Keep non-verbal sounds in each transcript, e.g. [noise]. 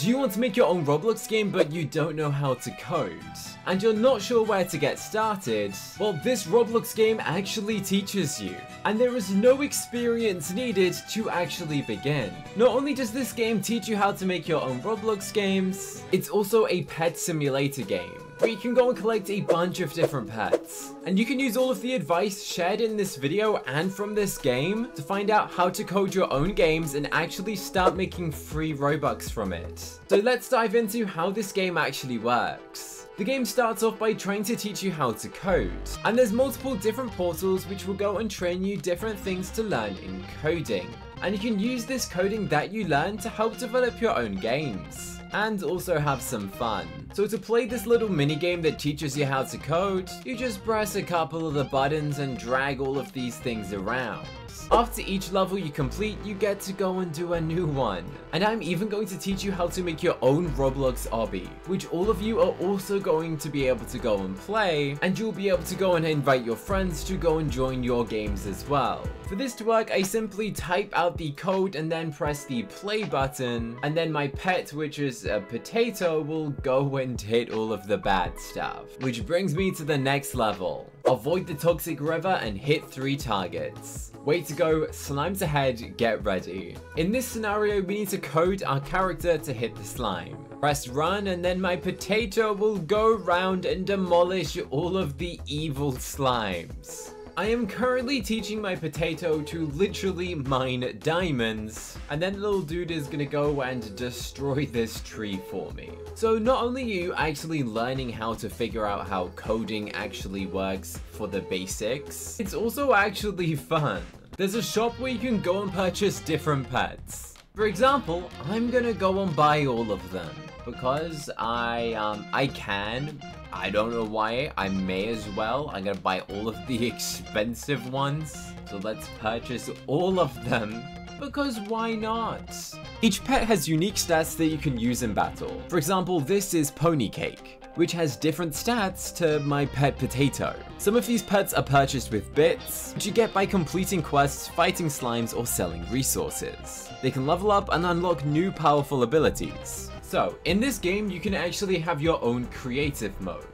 Do you want to make your own Roblox game but you don't know how to code? And you're not sure where to get started? Well, this Roblox game actually teaches you. And there is no experience needed to actually begin. Not only does this game teach you how to make your own Roblox games, it's also a pet simulator game where you can go and collect a bunch of different pets. And you can use all of the advice shared in this video and from this game to find out how to code your own games and actually start making free Robux from it. So let's dive into how this game actually works. The game starts off by trying to teach you how to code, and there's multiple different portals which will go and train you different things to learn in coding. And you can use this coding that you learn to help develop your own games and also have some fun. So to play this little mini game that teaches you how to code, you just press a couple of the buttons and drag all of these things around. After each level you complete, you get to go and do a new one. And I'm even going to teach you how to make your own Roblox obby, which all of you are also going to be able to go and play, and you'll be able to go and invite your friends to go and join your games as well. For this to work, I simply type out the code and then press the play button, and then my pet, which is a potato, will go and hit all of the bad stuff. Which brings me to the next level. Avoid the toxic river and hit three targets. Way to go, slimes ahead, get ready. In this scenario, we need to code our character to hit the slime. Press run and then my potato will go round and demolish all of the evil slimes. I am currently teaching my potato to literally mine diamonds, and then the little dude is gonna go and destroy this tree for me. So not only are you actually learning how to figure out how coding actually works for the basics, it's also actually fun. There's a shop where you can go and purchase different pets. For example, I'm gonna go and buy all of them because I um I can I don't know why, I may as well. I'm gonna buy all of the [laughs] expensive ones. So let's purchase all of them, because why not? Each pet has unique stats that you can use in battle. For example, this is Pony Cake, which has different stats to my pet Potato. Some of these pets are purchased with bits, which you get by completing quests, fighting slimes, or selling resources. They can level up and unlock new powerful abilities. So, in this game, you can actually have your own creative mode.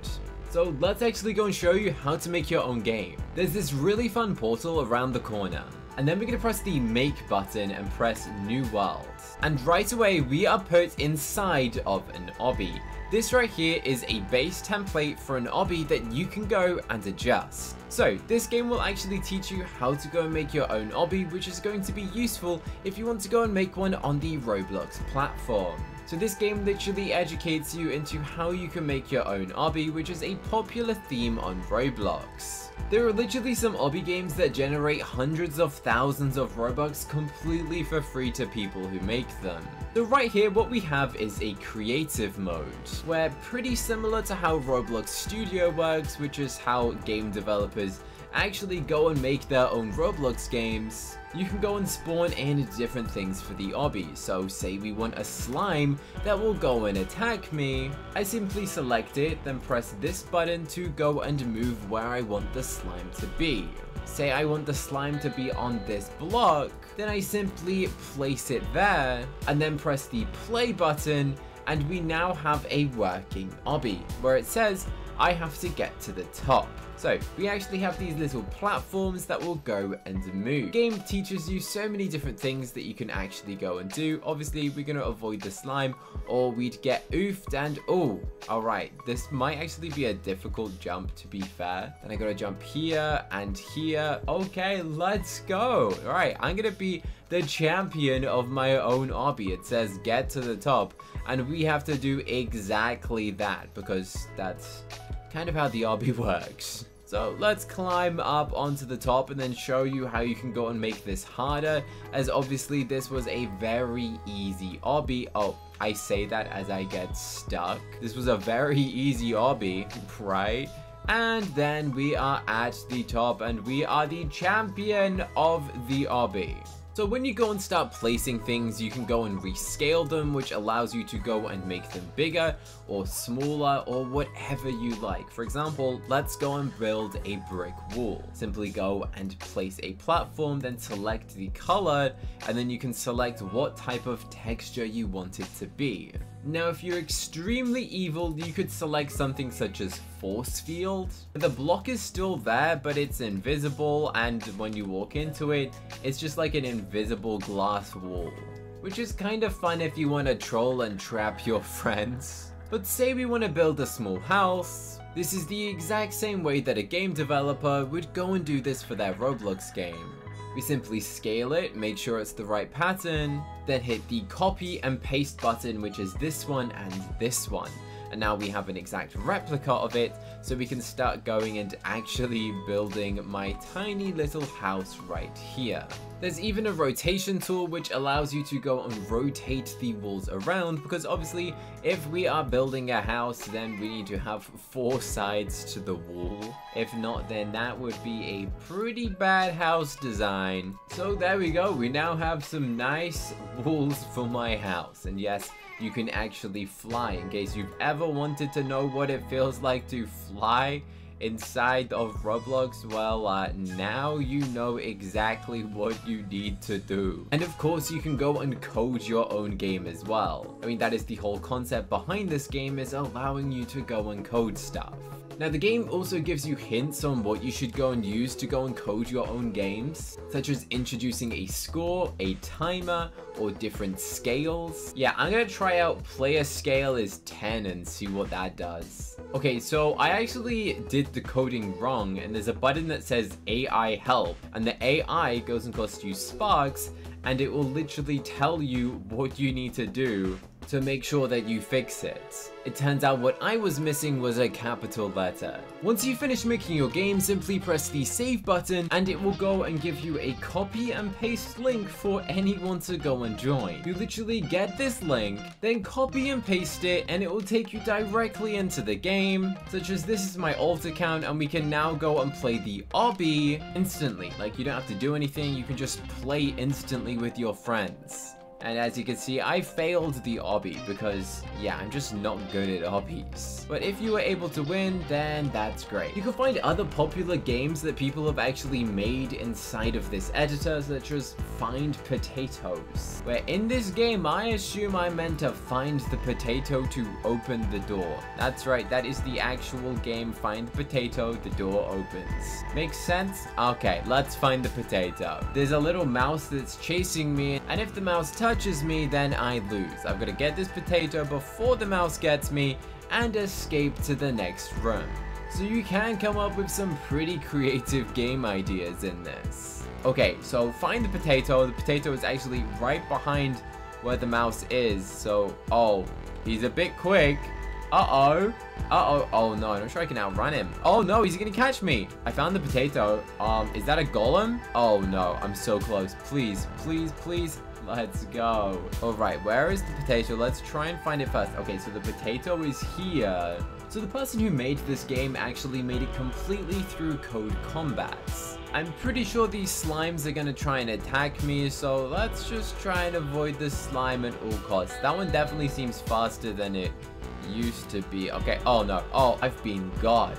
So let's actually go and show you how to make your own game. There's this really fun portal around the corner. And then we're going to press the make button and press new world. And right away we are put inside of an obby. This right here is a base template for an obby that you can go and adjust. So this game will actually teach you how to go and make your own obby which is going to be useful if you want to go and make one on the Roblox platform. So this game literally educates you into how you can make your own obby, which is a popular theme on Roblox. There are literally some obby games that generate hundreds of thousands of Robux completely for free to people who make them. So right here what we have is a creative mode, where pretty similar to how Roblox Studio works, which is how game developers actually go and make their own Roblox games, you can go and spawn in different things for the obby. So say we want a slime that will go and attack me. I simply select it, then press this button to go and move where I want the slime to be. Say I want the slime to be on this block, then I simply place it there, and then press the play button, and we now have a working obby, where it says I have to get to the top. So we actually have these little platforms that will go and move. The game teaches you so many different things that you can actually go and do. Obviously we're going to avoid the slime or we'd get oofed and oh, all right, this might actually be a difficult jump to be fair. Then I got to jump here and here. Okay, let's go. All right, I'm to be the champion of my own obby. It says get to the top and we have to do exactly that because that's kind of how the obby [laughs] works. So let's climb up onto the top and then show you how you can go and make this harder as obviously this was a very easy obby. Oh, I say that as I get stuck. This was a very [laughs] easy obby, right? And then we are at the top and we are the champion of the obby. So when you go and start placing things, you can go and rescale them, which allows you to go and make them bigger or smaller or whatever you like. For example, let's go and build a brick wall. Simply go and place a platform, then select the color, and then you can select what type of texture you want it to be. Now if you're extremely evil, you could select something such as Force Field. The block is still there, but it's invisible and when you walk into it, it's just like an invisible glass wall. Which is kind of fun if you want to troll and trap your [laughs] friends. But say we want to build a small house, this is the exact same way that a game developer would go and do this for their Roblox game. We simply scale it, make sure it's the right pattern, then hit the copy and paste button which is this one and this one. And now we have an exact replica of it, so we can start going and actually building my tiny little house right here. There's even a rotation tool which allows you to go and rotate the walls around because obviously if we are building a house then we need to have four sides to the wall. If not then that would be a pretty bad house design. So there we go, we now have some nice walls for my house and yes you can actually fly in case you've ever wanted to know what it feels like to fly inside of Roblox, well, uh, now you know exactly what you need to do. And of course, you can go and code your own game as well. I mean, that is the whole concept behind this game is allowing you to go and code stuff. Now the game also gives you hints on what you should go and use to go and code your own games, such as introducing a score, a timer, or different scales. Yeah, I'm gonna try out player scale is 10 and see what that does. Okay, so I actually did the coding wrong and there's a button that says AI help and the AI goes and costs you sparks and it will literally tell you what you need to do to make sure that you fix it. It turns out what I was missing was a capital letter. Once you finish making your game, simply press the save button and it will go and give you a copy and paste link for anyone to go and join. You literally get this link, then copy and paste it and it will take you directly into the game, such as this is my alt account and we can now go and play the obby instantly. Like you don't have to do anything, you can just play instantly with your friends. And as you can see, I failed the obby because, yeah, I'm just not good at obbies. But if you were able to win, then that's great. You can find other popular games that people have actually made inside of this editor, such as Find Potatoes. Where in this game, I assume I meant to find the potato to open the door. That's right, that is the actual game Find Potato, the door opens. Makes sense? Okay, let's find the potato. There's a little mouse that's chasing me, and if the mouse touches me, then I lose. I've got to get this potato before the mouse gets me and escape to the next room. So you can come up with some pretty creative game ideas in this. Okay, so find the potato. The potato is actually right behind where the mouse is. So, oh, he's a bit quick. Uh-oh. Uh-oh. Oh, no. I'm not sure I can outrun him. Oh, no. He's going to catch me. I found the potato. Um, is that a golem? Oh, no. I'm so close. Please, please, please. Let's go. All right, where is the potato? Let's try and find it first. Okay, so the potato is here. So the person who made this game actually made it completely through code combats. I'm pretty sure these slimes are gonna try and attack me, so let's just try and avoid the slime at all costs. That one definitely seems faster than it used to be. Okay, oh no. Oh, I've been got.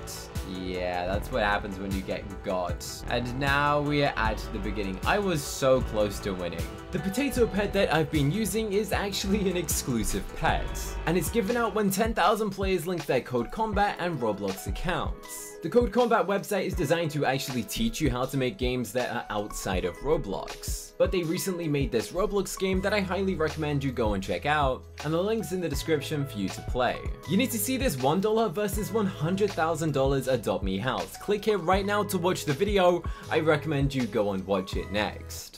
Yeah, that's what happens when you get got. And now we are at the beginning. I was so close to winning. The potato pet that I've been using is actually an exclusive pet. And it's given out when 10,000 players link their Code Combat and Roblox accounts. The Code Combat website is designed to actually teach you how to make games that are outside of Roblox but they recently made this Roblox game that I highly recommend you go and check out, and the link's in the description for you to play. You need to see this $1 versus $100,000 Adopt Me house. Click here right now to watch the video, I recommend you go and watch it next.